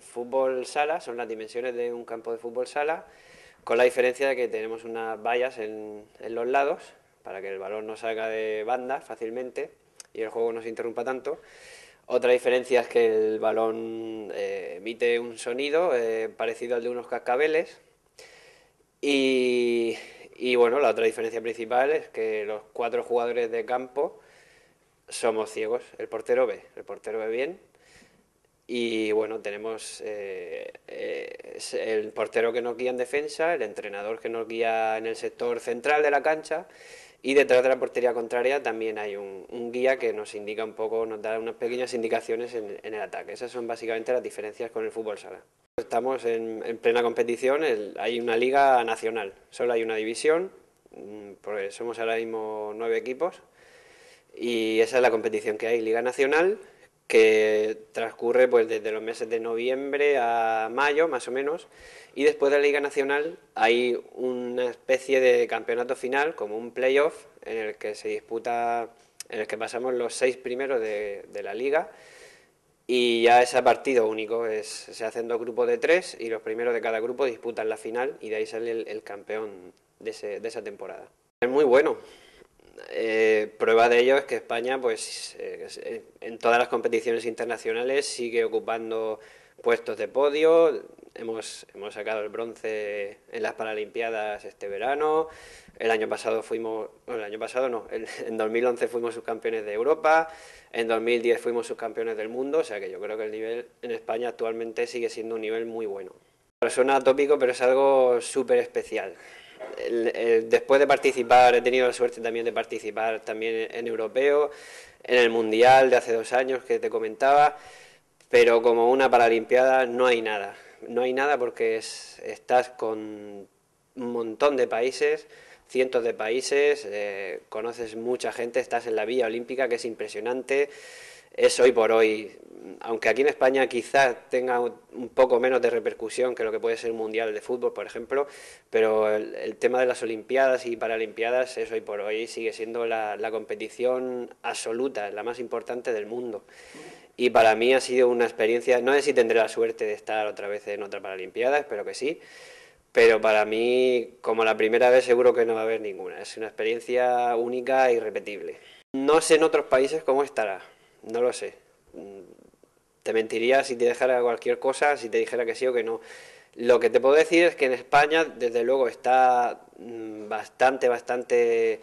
Fútbol sala son las dimensiones de un campo de fútbol sala, con la diferencia de que tenemos unas vallas en, los lados para que el balón no salga de banda fácilmente y el juego no se interrumpa tanto. Otra diferencia es que el balón eh, emite un sonido eh, parecido al de unos cascabeles. Y, y, bueno, la otra diferencia principal es que los cuatro jugadores de campo somos ciegos. El portero ve, el portero ve bien y bueno, tenemos eh, eh, el portero que nos guía en defensa, el entrenador que nos guía en el sector central de la cancha y detrás de la portería contraria también hay un, guía que nos indica un poco, nos da unas pequeñas indicaciones en, el ataque. Esas son básicamente las diferencias con el fútbol sala. Estamos en, plena competición, hay una liga nacional, solo hay una división, porque somos ahora mismo nueve equipos y esa es la competición que hay, Liga Nacional que transcurre pues desde los meses de noviembre a mayo más o menos y después de la Liga Nacional hay una especie de campeonato final como un playoff en el que se disputa en el que pasamos los seis primeros de, la liga y ya ese partido único es, se hacen dos grupos de tres y los primeros de cada grupo disputan la final y de ahí sale el, campeón de, de esa temporada. Es muy bueno, eh, prueba de ello es que España, pues, eh, en todas las competiciones internacionales sigue ocupando puestos de podio. Hemos, hemos sacado el bronce en las Paralimpiadas este verano. El año pasado fuimos, el año pasado no, en 2011 fuimos subcampeones de Europa. En 2010 fuimos subcampeones del mundo. O sea que yo creo que el nivel en España actualmente sigue siendo un nivel muy bueno. Suena atópico, pero es algo súper especial después de participar, he tenido la suerte también de participar también en europeo, en el Mundial de hace dos años que te comentaba, pero como una Paralimpiada no hay nada. No hay nada porque estás con un montón de países, cientos de países, eh, conoces mucha gente, estás en la Villa Olímpica, que es impresionante es hoy por hoy, aunque aquí en España quizás tenga un poco menos de repercusión que lo que puede ser un mundial de fútbol, por ejemplo, pero el, tema de las Olimpiadas y Paralimpiadas es hoy por hoy, sigue siendo la, competición absoluta, la más importante del mundo. Y para mí ha sido una experiencia, no sé si tendré la suerte de estar otra vez en otra Paralimpiada, espero que sí, pero para mí, como la primera vez, seguro que no va a haber ninguna. Es una experiencia única e irrepetible. No sé en otros países cómo estará, no lo sé. Te mentiría si te dejara cualquier cosa, si te dijera que sí o que no. Lo que te puedo decir es que en España, desde luego, está mm, bastante, bastante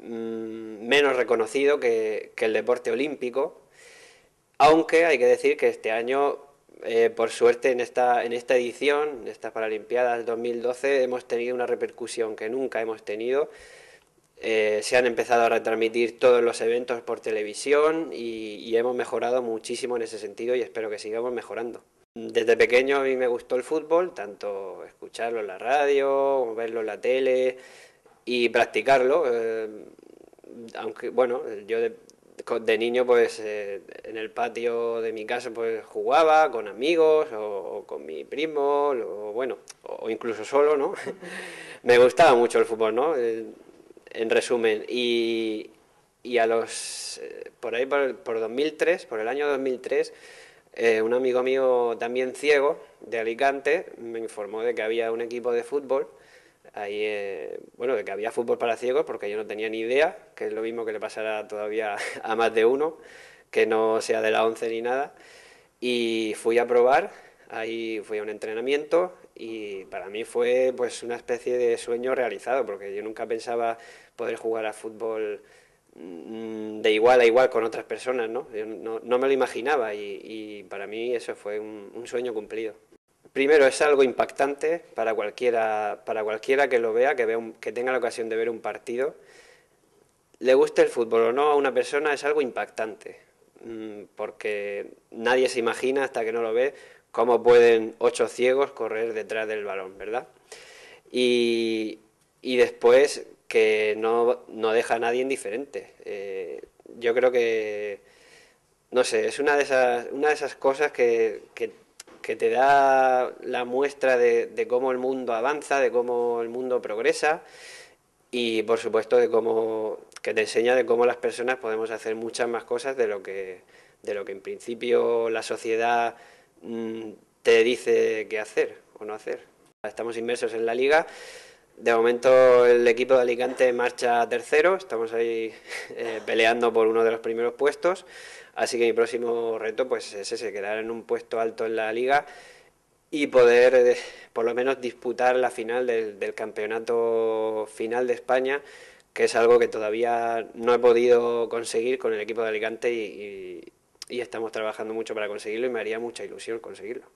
mm, menos reconocido que, el deporte olímpico, aunque hay que decir que este año, eh, por suerte, en esta, en esta edición, en estas Paralimpiadas 2012, hemos tenido una repercusión que nunca hemos tenido eh, se han empezado a retransmitir todos los eventos por televisión y, hemos mejorado muchísimo en ese sentido y espero que sigamos mejorando. Desde pequeño a mí me gustó el fútbol, tanto escucharlo en la radio, verlo en la tele y practicarlo. Eh, aunque, bueno, yo de, niño pues eh, en el patio de mi casa pues jugaba con amigos o, con mi primo o bueno o, incluso solo no me gustaba mucho el fútbol no en resumen. Y, y a los, eh, por ahí, por, por, 2003, por el año 2003, eh, un amigo mío también ciego de Alicante me informó de que había un equipo de fútbol, ahí, eh, bueno, de que había fútbol para ciegos, porque yo no tenía ni idea, que es lo mismo que le pasará todavía a más de uno, que no sea de la 11 ni nada. Y fui a probar, ahí fui a un entrenamiento y para mí fue pues una especie de sueño realizado, porque yo nunca pensaba poder jugar a fútbol mm, de igual a igual con otras personas, ¿no? no, me lo imaginaba y, para mí eso fue un, sueño cumplido. Primero es algo impactante para cualquiera, para cualquiera que lo vea, que, vea que tenga la ocasión de ver un partido. Le guste el fútbol o no a una persona es algo impactante, mm, porque nadie se imagina hasta que no lo ve cómo pueden ocho ciegos correr detrás del balón, ¿verdad? Y, y después que no, no, deja a nadie indiferente. Eh, yo creo que, no sé, es una de esas, una de esas cosas que, que, te da la muestra de, cómo el mundo avanza, de cómo el mundo progresa y por supuesto de cómo que te enseña de cómo las personas podemos hacer muchas más cosas de lo que de lo que en principio la sociedad Mm, te dice qué hacer o no hacer. Estamos inmersos en la liga. De momento el equipo de Alicante marcha tercero, estamos ahí eh, peleando por uno de los primeros puestos, así que mi próximo reto pues es ese, quedar en un puesto alto en la liga y poder eh, por lo menos disputar la final del, campeonato final de España, que es algo que todavía no he podido conseguir con el equipo de Alicante y estamos trabajando mucho para conseguirlo y me haría mucha ilusión conseguirlo.